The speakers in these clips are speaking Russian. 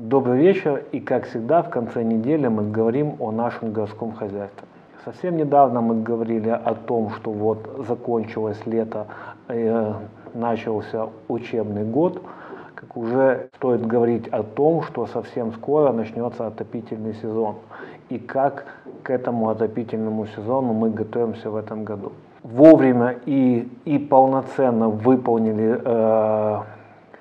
Добрый вечер, и как всегда в конце недели мы говорим о нашем городском хозяйстве. Совсем недавно мы говорили о том, что вот закончилось лето, э, начался учебный год, как уже стоит говорить о том, что совсем скоро начнется отопительный сезон, и как к этому отопительному сезону мы готовимся в этом году. Вовремя и, и полноценно выполнили э,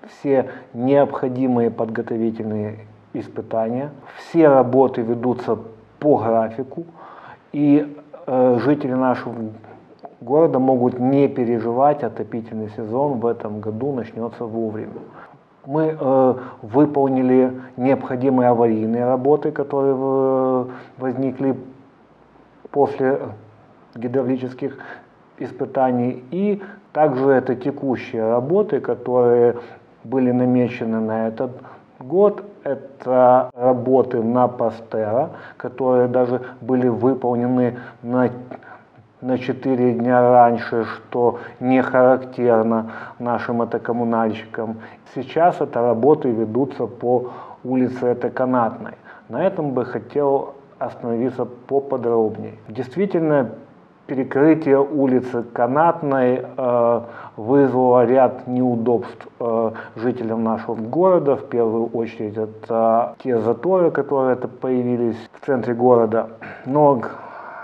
все необходимые подготовительные испытания. Все работы ведутся по графику, и э, жители нашего города могут не переживать, отопительный сезон в этом году начнется вовремя. Мы э, выполнили необходимые аварийные работы, которые э, возникли после гидравлических испытаний, и также это текущие работы, которые были намечены на этот год. Это работы на Пастера, которые даже были выполнены на на 4 дня раньше, что не характерно нашим это коммунальщикам. Сейчас это работы ведутся по улице это канатной. На этом бы хотел остановиться поподробнее. Действительно, перекрытие улицы Канатной э, вызвало ряд неудобств э, жителям нашего города. В первую очередь это те заторы, которые это появились в центре города. Но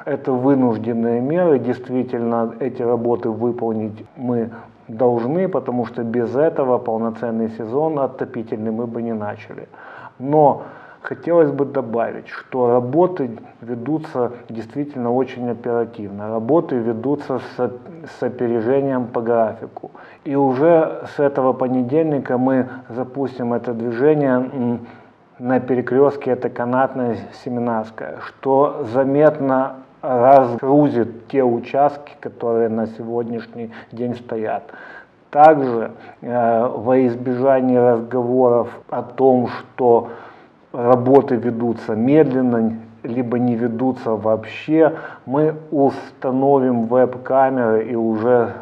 это вынужденные меры. Действительно, эти работы выполнить мы должны, потому что без этого полноценный сезон отопительный мы бы не начали. Но Хотелось бы добавить, что работы ведутся действительно очень оперативно. Работы ведутся с, с опережением по графику. И уже с этого понедельника мы запустим это движение на перекрестке, это канатная семинарская, что заметно разгрузит те участки, которые на сегодняшний день стоят. Также э, во избежание разговоров о том, что работы ведутся медленно, либо не ведутся вообще, мы установим веб-камеры и уже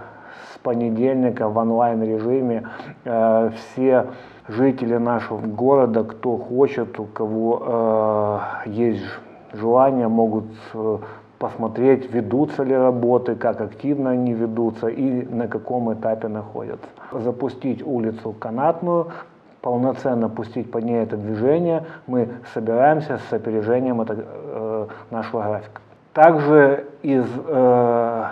с понедельника в онлайн-режиме э, все жители нашего города, кто хочет, у кого э, есть желание, могут э, посмотреть, ведутся ли работы, как активно они ведутся и на каком этапе находятся. Запустить улицу канатную, полноценно пустить по ней это движение, мы собираемся с опережением это, э, нашего графика. Также из э,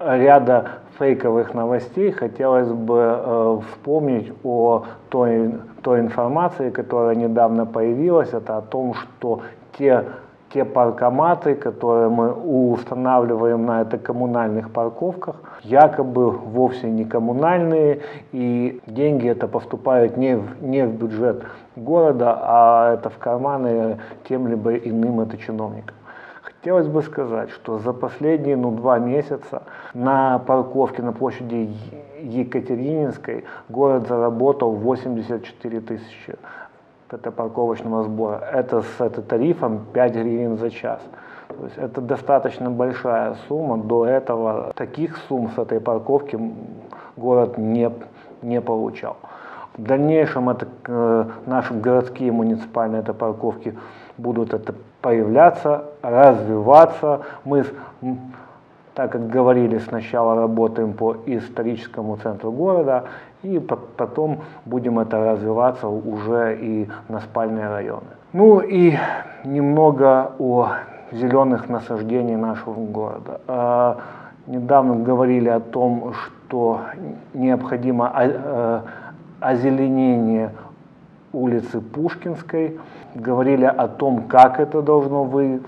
ряда фейковых новостей хотелось бы э, вспомнить о той, той информации, которая недавно появилась, это о том, что те те паркоматы, которые мы устанавливаем на это коммунальных парковках, якобы вовсе не коммунальные, и деньги это поступают не в, не в бюджет города, а это в карманы тем либо иным это чиновникам. Хотелось бы сказать, что за последние ну, два месяца на парковке на площади Екатерининской город заработал 84 тысячи это парковочного сбора. Это с это тарифом 5 гривен за час. То есть это достаточно большая сумма. До этого таких сумм с этой парковки город не, не получал. В дальнейшем это, э, наши городские муниципальные это парковки будут это появляться, развиваться. Мы так как говорили, сначала работаем по историческому центру города, и потом будем это развиваться уже и на спальные районы. Ну и немного о зеленых насаждениях нашего города. А, недавно говорили о том, что необходимо э, озеленение улицы Пушкинской, говорили о том, как это должно вы,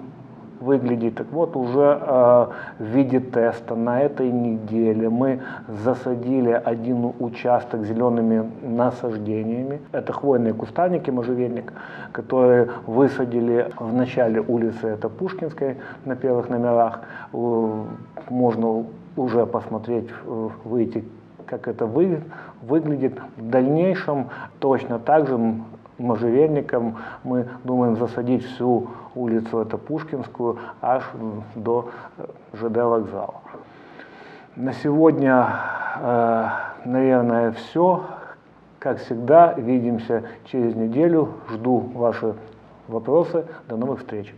выглядеть. Так вот, уже э, в виде теста на этой неделе мы засадили один участок зелеными насаждениями. Это хвойные кустарники, можжевельник, которые высадили в начале улицы, это Пушкинской, на первых номерах. Можно уже посмотреть, э, выйти как это вы, выглядит. В дальнейшем точно так же можжевельником мы думаем засадить всю улицу, это Пушкинскую, аж до э, ЖД вокзала. На сегодня, э, наверное, все. Как всегда, видимся через неделю. Жду ваши вопросы. До новых встреч.